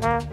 Thank